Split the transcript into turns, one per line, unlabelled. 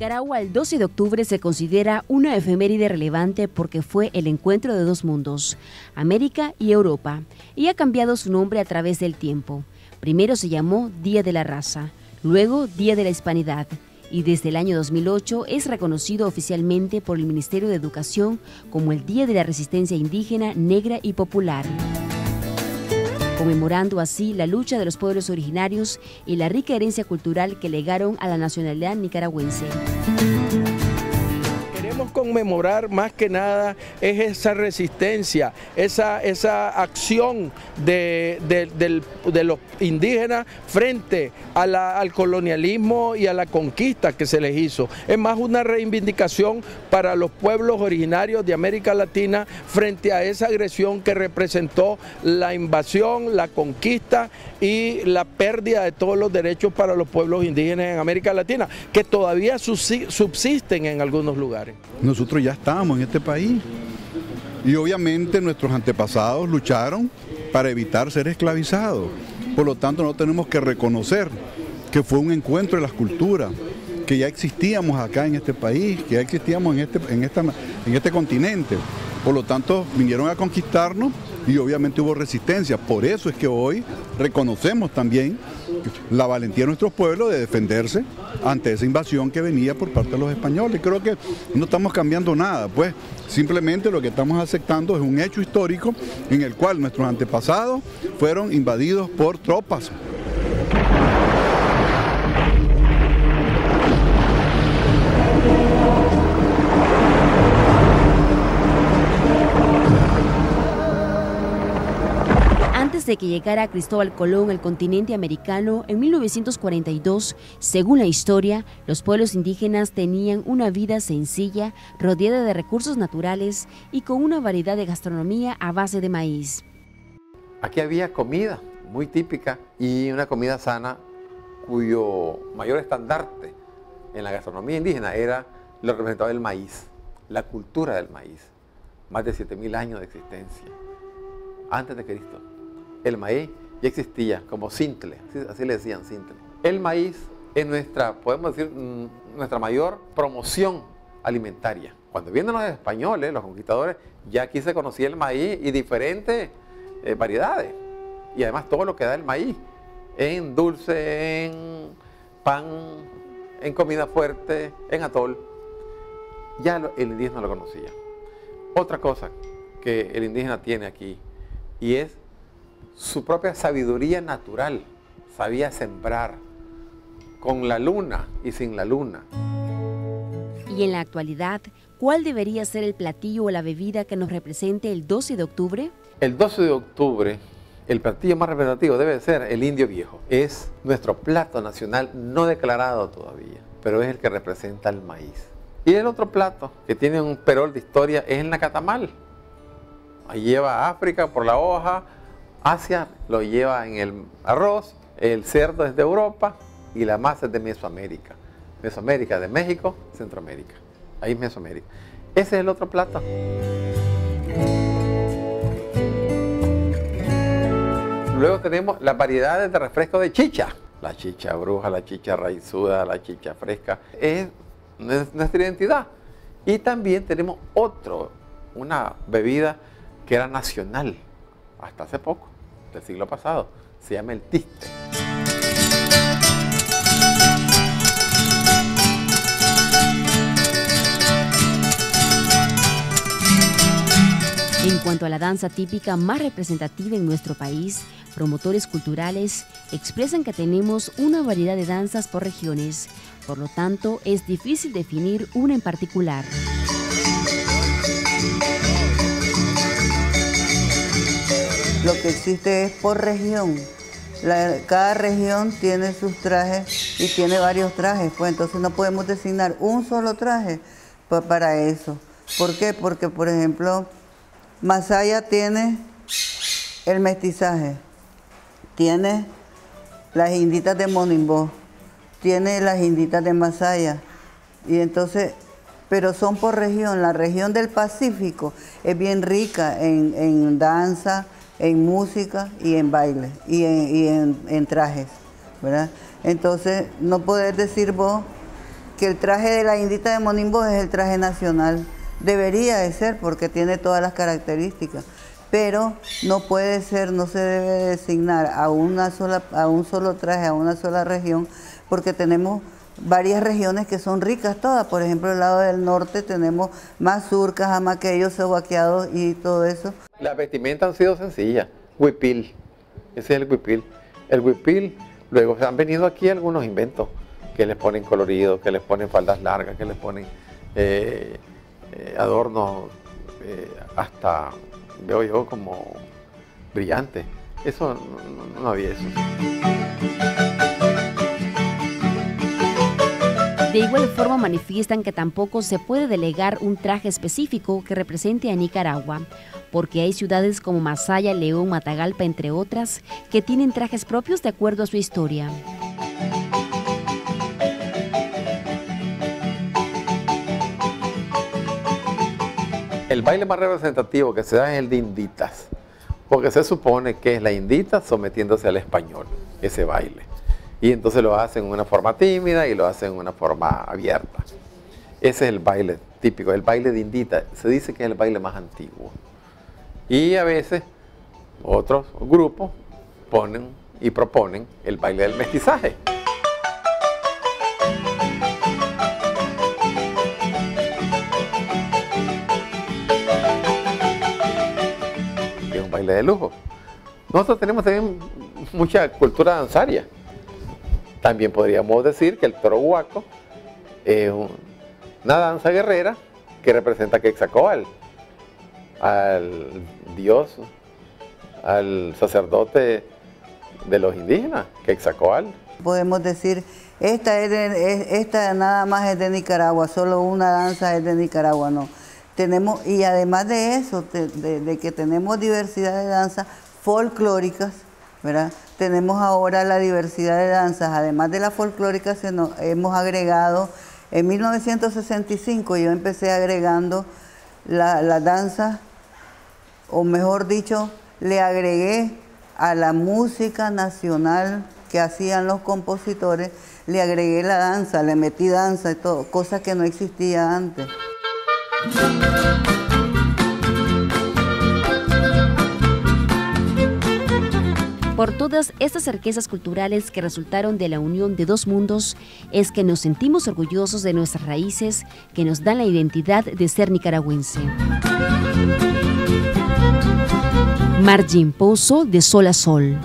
Nicaragua, el 12 de octubre se considera una efeméride relevante porque fue el encuentro de dos mundos, América y Europa, y ha cambiado su nombre a través del tiempo. Primero se llamó Día de la Raza, luego Día de la Hispanidad, y desde el año 2008 es reconocido oficialmente por el Ministerio de Educación como el Día de la Resistencia Indígena Negra y Popular conmemorando así la lucha de los pueblos originarios y la rica herencia cultural que legaron a la nacionalidad nicaragüense
conmemorar más que nada es esa resistencia, esa, esa acción de, los indígenas frente al colonialismo y a la conquista que se les hizo. Es más una reivindicación para los pueblos originarios de América Latina frente a esa agresión que representó la invasión, la conquista y la pérdida de todos los derechos para los pueblos indígenas en América Latina, que todavía subsisten en algunos lugares.
Nosotros ya estamos en este país y obviamente nuestros antepasados lucharon para evitar ser esclavizados. Por lo tanto, no tenemos que reconocer que fue un encuentro de las culturas, que ya existíamos acá en este país, que ya existíamos en este, en esta, en este continente. Por lo tanto, vinieron a conquistarnos y obviamente hubo resistencia. Por eso es que hoy reconocemos también la valentía de nuestros pueblos de defenderse ante esa invasión que venía por parte de los españoles. Creo que no estamos cambiando nada, pues simplemente lo que estamos aceptando es un hecho histórico en el cual nuestros antepasados fueron invadidos por tropas
de que llegara Cristóbal Colón al continente americano, en 1942, según la historia, los pueblos indígenas tenían una vida sencilla, rodeada de recursos naturales y con una variedad de gastronomía a base de maíz.
Aquí había comida muy típica y una comida sana cuyo mayor estandarte en la gastronomía indígena era lo representaba el maíz, la cultura del maíz. Más de 7.000 años de existencia, antes de Cristo el maíz ya existía como simple, así, le decían simple. El maíz es nuestra, podemos decir, mm, nuestra mayor promoción alimentaria. Cuando vienen los españoles, los conquistadores, ya aquí se conocía el maíz y diferentes eh, variedades. Y además todo lo que da el maíz, en dulce, en pan, en comida fuerte, en atol. Ya el indígena lo conocía. Otra cosa que el indígena tiene aquí y es su propia sabiduría natural. Sabía sembrar con la luna y sin la luna.
Y en la actualidad, ¿cuál debería ser el platillo o la bebida que nos represente el 12 de octubre?
El 12 de octubre, el platillo más representativo debe ser el indio viejo. Es nuestro plato nacional no declarado todavía, pero es el que representa el maíz. Y el otro plato que tiene un perol de historia es el nacatamal. Ahí lleva África por la hoja, Asia lo lleva en el arroz, el cerdo es de Europa y la masa es de Mesoamérica. Mesoamérica de México, Centroamérica. Ahí es Mesoamérica. Ese es el otro plato. Luego tenemos las variedades de refresco de chicha. La chicha bruja, la chicha raizuda, la chicha fresca. Es nuestra identidad. Y también tenemos otro, una bebida que era nacional hasta hace poco del siglo pasado. Se llama el tiste.
En cuanto a la danza típica más representativa en nuestro país, promotores culturales expresan que tenemos una variedad de danzas por regiones, por lo tanto es difícil definir una en particular.
Lo que existe es por región. cada región tiene sus trajes y tiene varios trajes, pues entonces no podemos designar un solo traje para eso. ¿Por qué? Porque, por ejemplo, Masaya tiene el mestizaje, tiene las inditas de Monimbo, tiene las inditas de Masaya. Y entonces, pero son por región. La región del Pacífico es bien rica en danza, en música y en baile y en, trajes, ¿verdad? Entonces, no poder decir vos que el traje de la indita de Monimbo es el traje nacional. Debería de ser porque tiene todas las características, pero no puede ser, no se debe designar a, una sola, a un solo traje, a una sola región, porque tenemos varias regiones que son ricas todas. Por ejemplo, el lado del norte tenemos mazurcas, amaqueños, sobaqueados y todo eso.
Las vestimentas han sido sencillas. Huipil, ese es el huipil. El huipil, luego se han venido aquí algunos inventos que les ponen colorido, que les ponen faldas largas, que les ponen eh, eh, adornos eh, hasta, veo yo, como brillantes. Eso no, no había eso.
De igual forma manifiestan que tampoco se puede delegar un traje específico que represente a Nicaragua, porque hay ciudades como Masaya, León, Matagalpa, entre otras, que tienen trajes propios de acuerdo a su historia.
El baile más representativo que se da es el de inditas, porque se supone que es la indita sometiéndose al español, ese baile. Y entonces lo hacen en una forma tímida y lo hacen en una forma abierta. Ese es el baile típico, el baile de indita. Se dice que es el baile más antiguo. Y a veces otros grupos ponen y proponen el baile del mestizaje. es un baile de lujo. Nosotros tenemos también mucha cultura danzaria. También podríamos decir que el toro huaco es una danza guerrera que representa a Quetzalcóatl, al dios, al sacerdote de los indígenas, Quetzalcóatl.
Podemos decir, esta, es nada más es de Nicaragua, solo una danza es de Nicaragua, no. Tenemos, y además de eso, de que tenemos diversidad de danzas folclóricas, Tenemos ahora la diversidad de danzas, además de la folclórica, hemos agregado, en 1965 yo empecé agregando la, la danza, o mejor dicho, le agregué a la música nacional que hacían los compositores, le agregué la danza, le metí danza y todo, cosa que no existía antes.
Por todas estas riquezas culturales que resultaron de la unión de dos mundos, es que nos sentimos orgullosos de nuestras raíces que nos dan la identidad de ser nicaragüense. Margin Pozo de Sol a Sol.